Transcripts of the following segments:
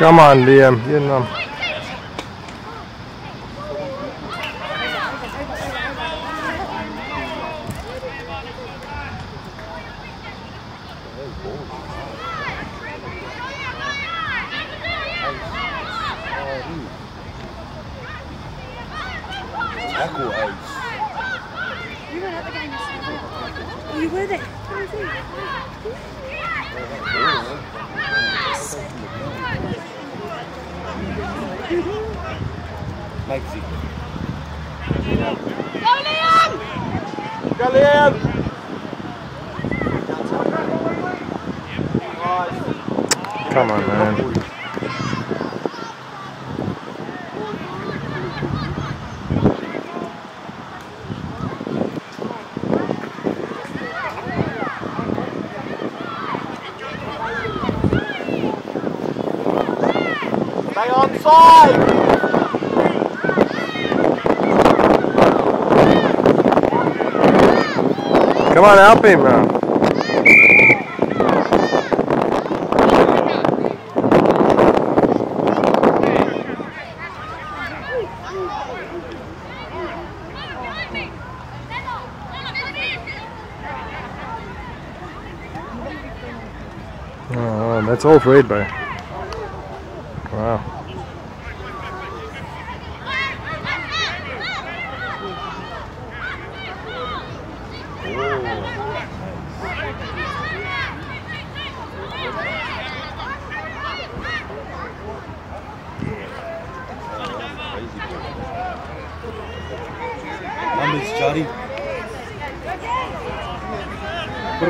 Come on, Liam. You know. Tackle ace. You were at the game yesterday. You were there. Where is he? Makes Go Liam! Come on, man. Side! Come on, help him now. Oh, that's all for eight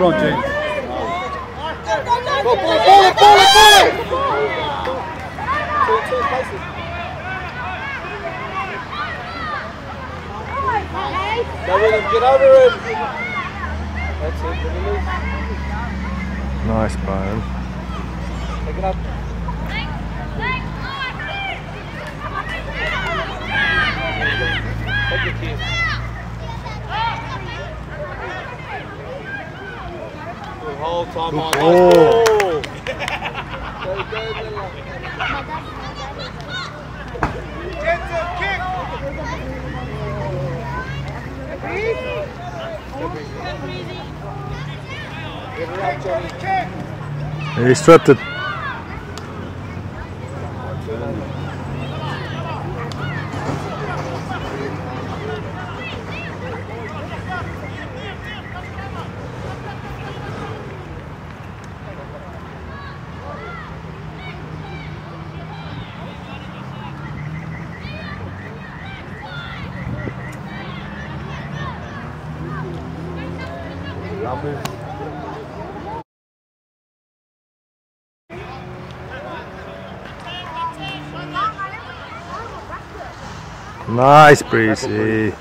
Put it on, James. Go, ball it, ball it! Get over him! That's it, let it loose. Nice, Byron. Pick it up. Take your kid. Good whole time on. ball. Nice ball. Go, go, Miller. Get it up, Johnny. He stripped it. Nice, Breezy. Eh?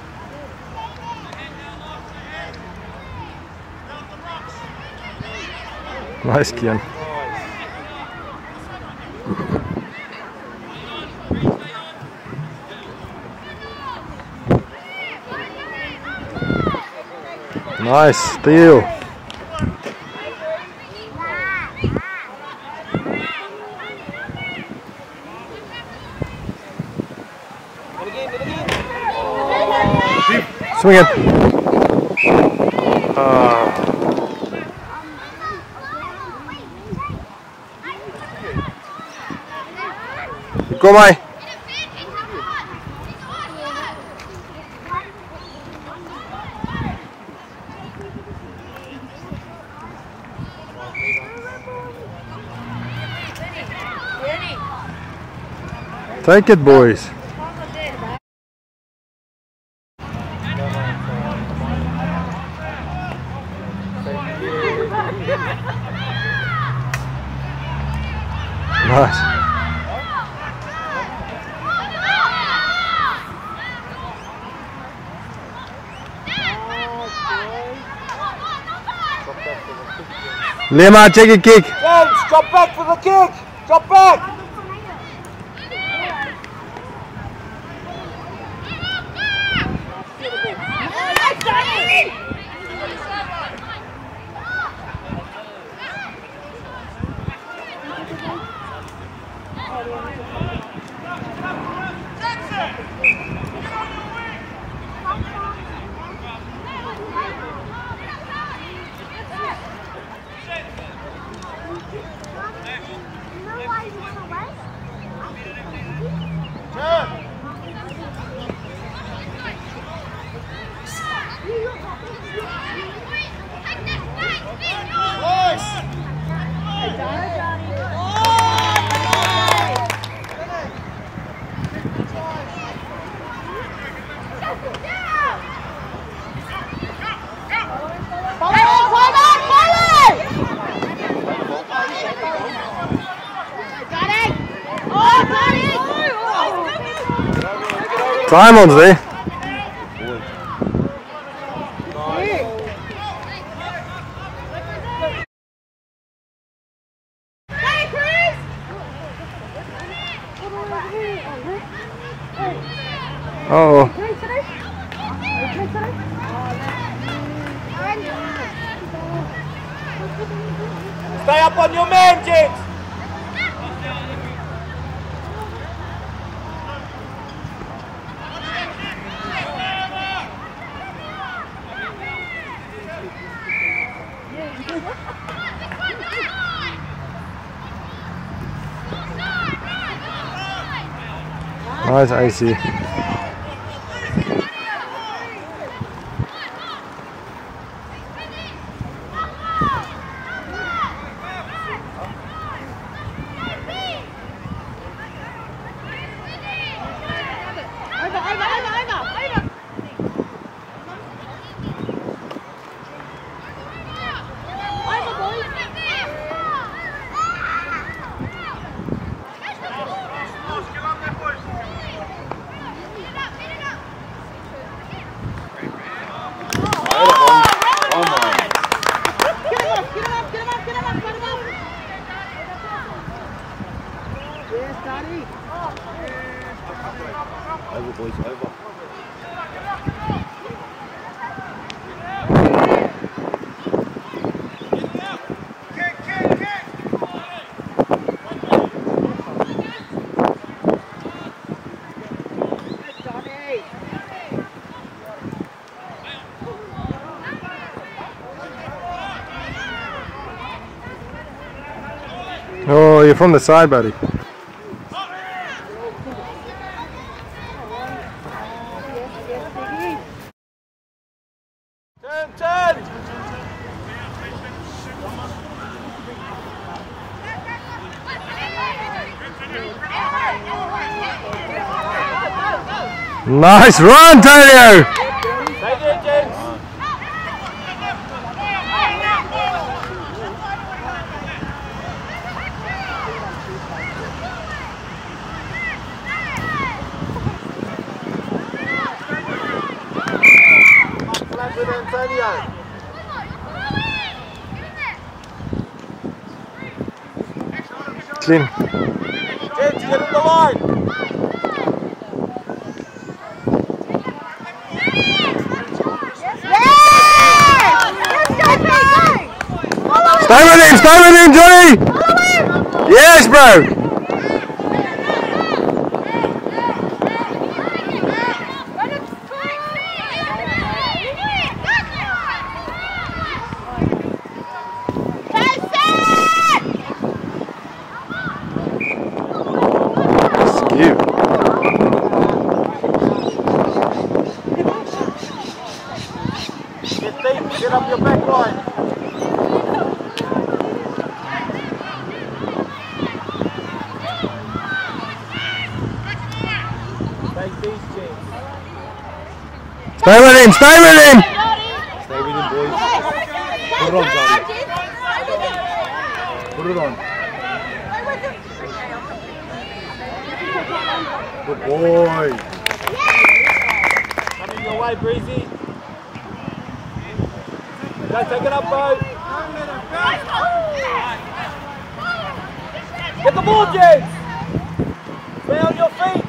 Nice, Kian. Nice steal. Hit again, hit again. Swing it. Ah. Go, Mai. Take it, boys. Nice. Lema, take a kick. James, drop back for the kick. Drop back. Simon's there. Oh, Stay up on your man, James. Nice icy. Come on. Over, boys, over. Oh, you're from the side, buddy. Turn, turn. Nice run, Taylor. Clean. James, get in the line. Stay with him, stay with him, Johnny. Yes, bro. Skew. Get deep. Get up your back line. Take these, James. Stay with him, stay with him. Stay with him, boys. Put it on, Johnny. Put it on. Good boy. Coming your way, Breezy. Go, take it up, bro. Get the ball, James. Stay on your feet.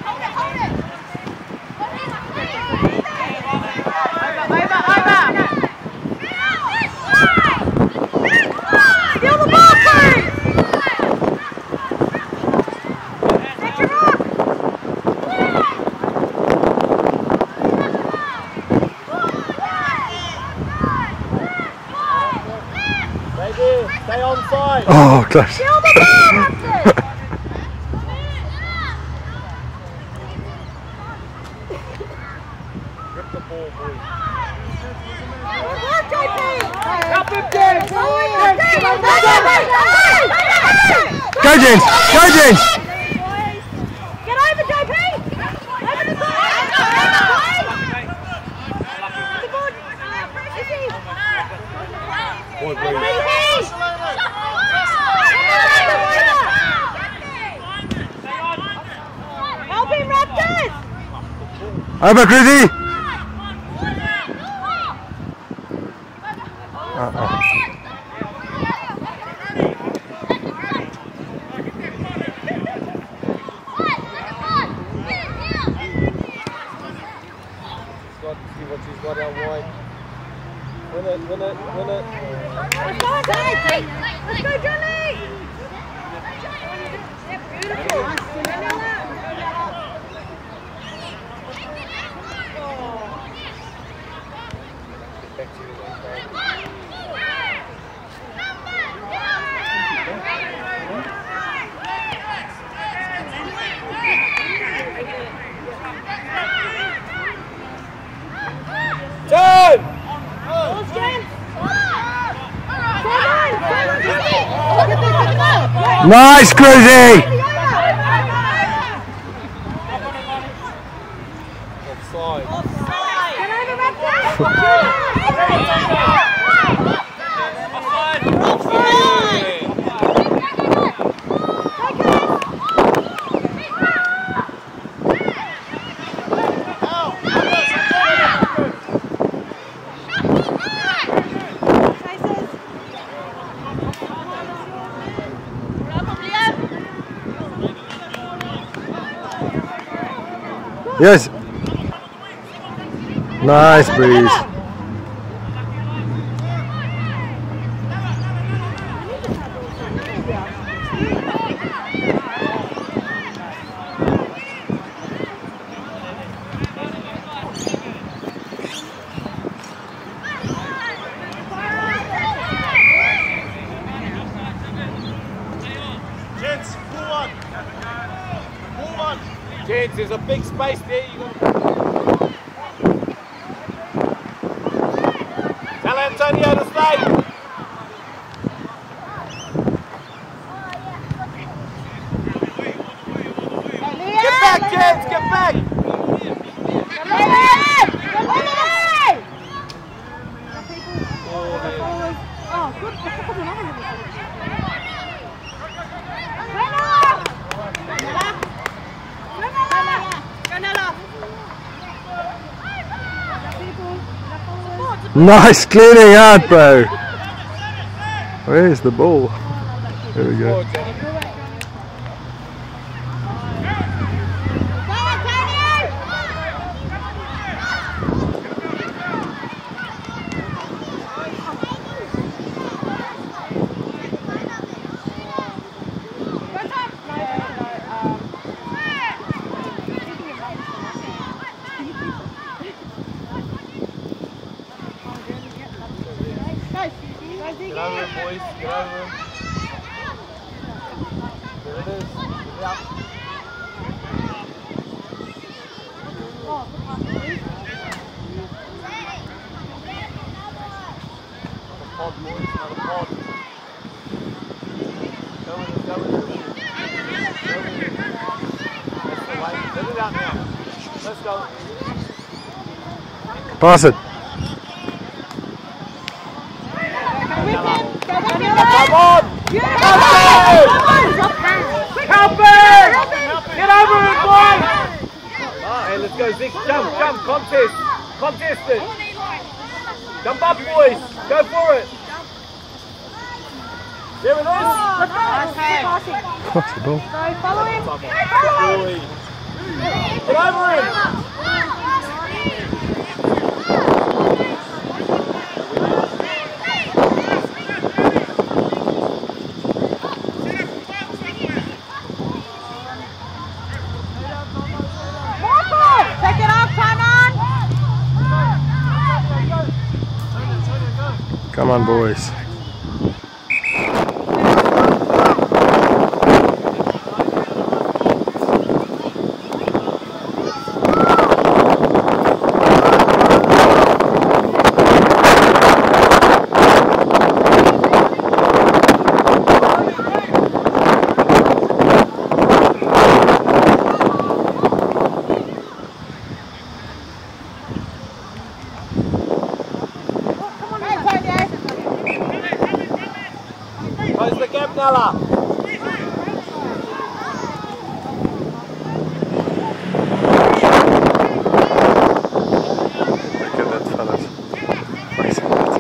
Steal the ball, please! Set your rock! Baby, stay on side. Oh, close. Steal the ball, Raptors! Grip the ball, boy. Work, JP! Help him, James. Go, James. Go, James. Get over, JP! Over the ball! The ball! Izzy! Boy, Breeze. Help him, Raptors! Got out wide. Win it, win it, win it. Let's go, Johnny! Let's go, Johnny! Beautiful. Back to you, okay. Turn! Balls, James! Come on! Come on, Johnny! Get there, get there! Nice, Chrissy. Offside. Get over, Raptors! Yes. Nice, Breeze. Gents, there's a big space there. You got. Tell Antonio to stay. Get back, Gents, get back. Oh, good. That's a couple of Nice cleaning out, bro. Where's the ball? There we go. Oh, Johnny. Get over him, boys. Get over him. There it is. Get it out. Another pod, boys. Another pod. Go with it, go with it. Go with it. That's the way. Let it out now. Let's go. Pass it. Come on! Help it! Get over it, boys! Hey, let's go, Zeke. Jump, jump, contest. Contest it. Jump up, boys. Go for it. There it is. What's the ball? Follow him. Boy. Get over him. Marco, take it off, come on. Come on, boys. Hey, Tanya. Close the gap, Nella. Look at that, fellas. Where's it? Come on.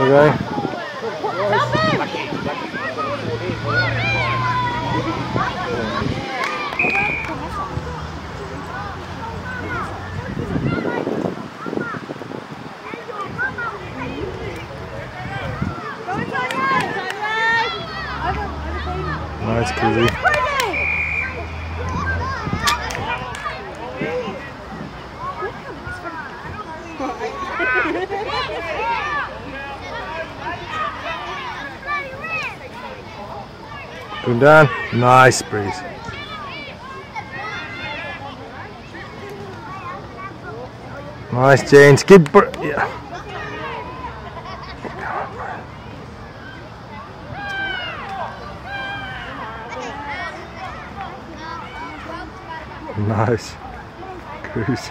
Okay. Nice, Kizzy. Going down. Nice, Breeze. Nice, James. Good. Yeah. Nice. Cruise.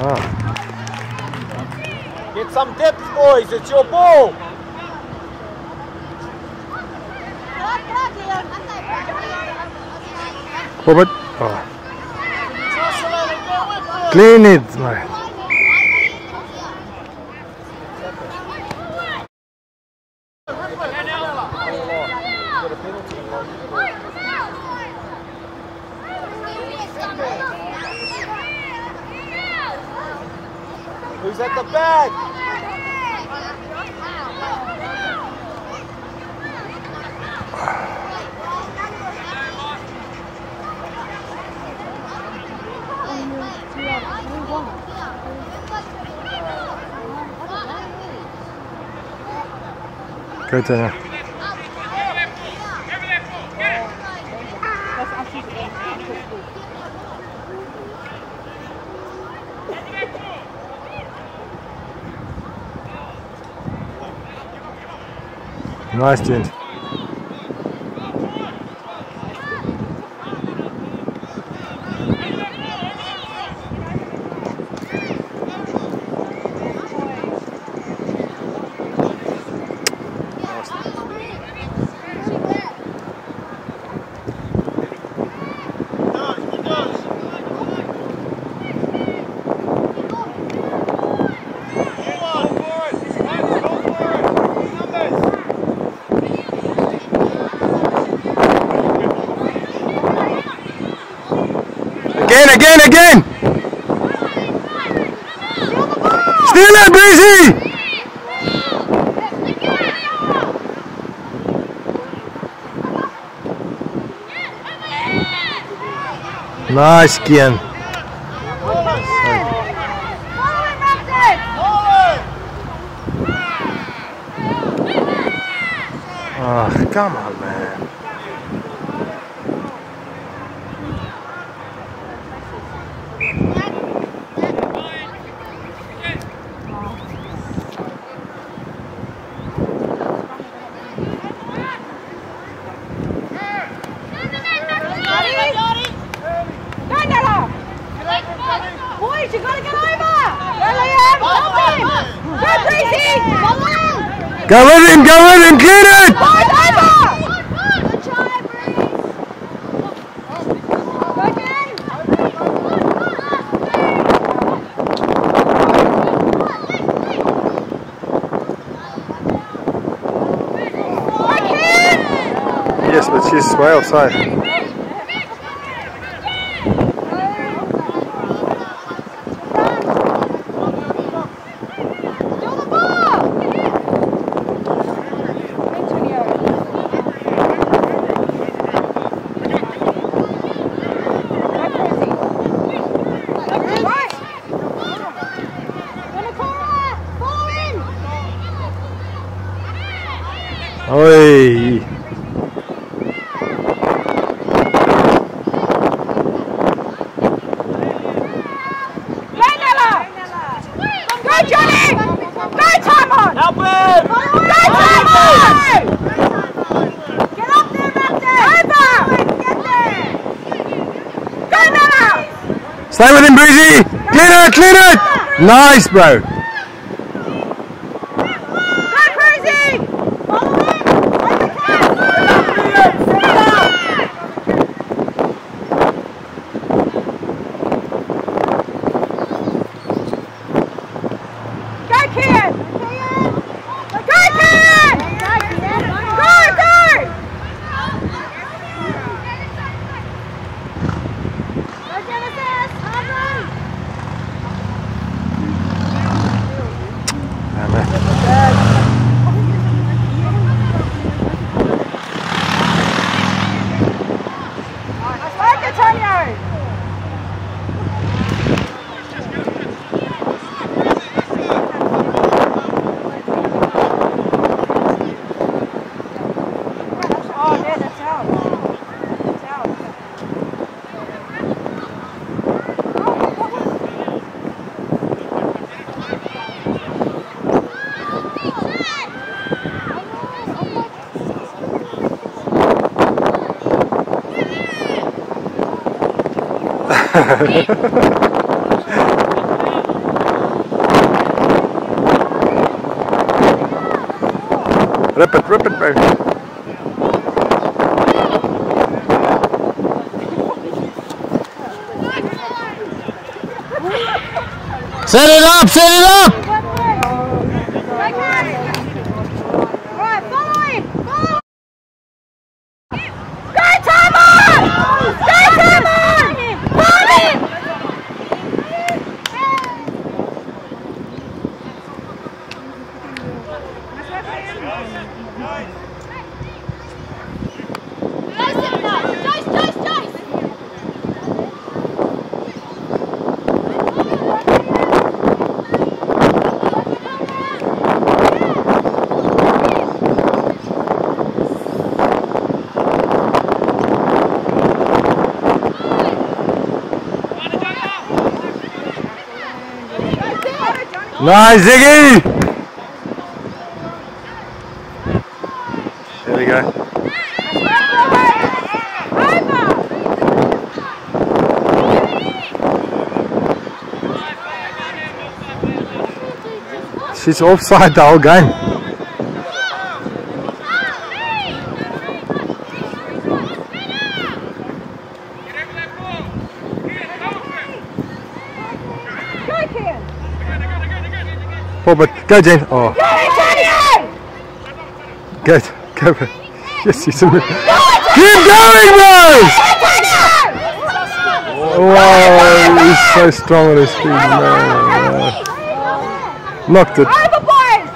Ah, Get some depth, boys. It's your ball. forward. Oh. Clean it, man. Who's at the back? Go Tanya. Nice, James. Again, again, again! Clear that, Breezy! Nice, Kian. Oh, come on, man. Boys, you gotta get over! Go, Liam! Help him! Go, Tracy! Go with him, go with him, clear it! Yes, but she's way outside. Still the ball! Oi! Go, Johnny! Go, Timon! Help him! Go, Timon! Get up there, Raptor! Over! Get there! Go, Nella! Stay with him, Breezy! Clear it, clear it! Nice, bro. Go, Cruzy! Follow him! Over, Go, Kian! Go, Kian! Go, go! Go, Genesis! Awesome! Ah, man. Work, Antonio! Oh, yeah, that's out. That's out. Rip it, rip it, bro. Set it up, set it up! Nice, Ziggy! There we go. She's offside the whole game. But go, Jane. Oh, Go. Go. Yes, he's in the... Keep going, boys! Wow, oh, he's so strong on his feet, man. Knocked it. Over, boys!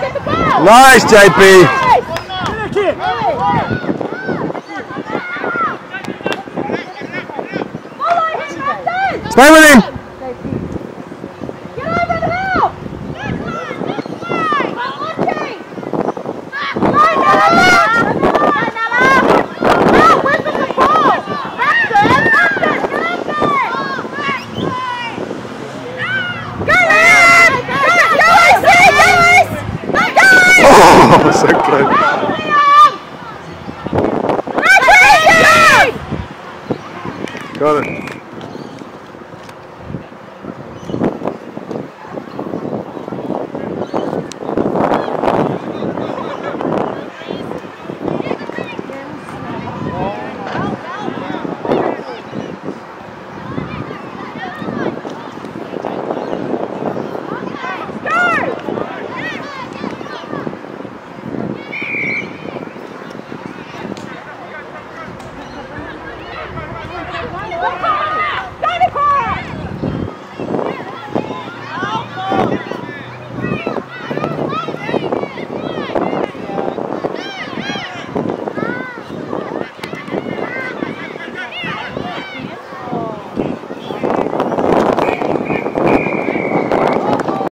Get the ball! Nice, JP. Stay with him. Get over! Oh, so close. Got it.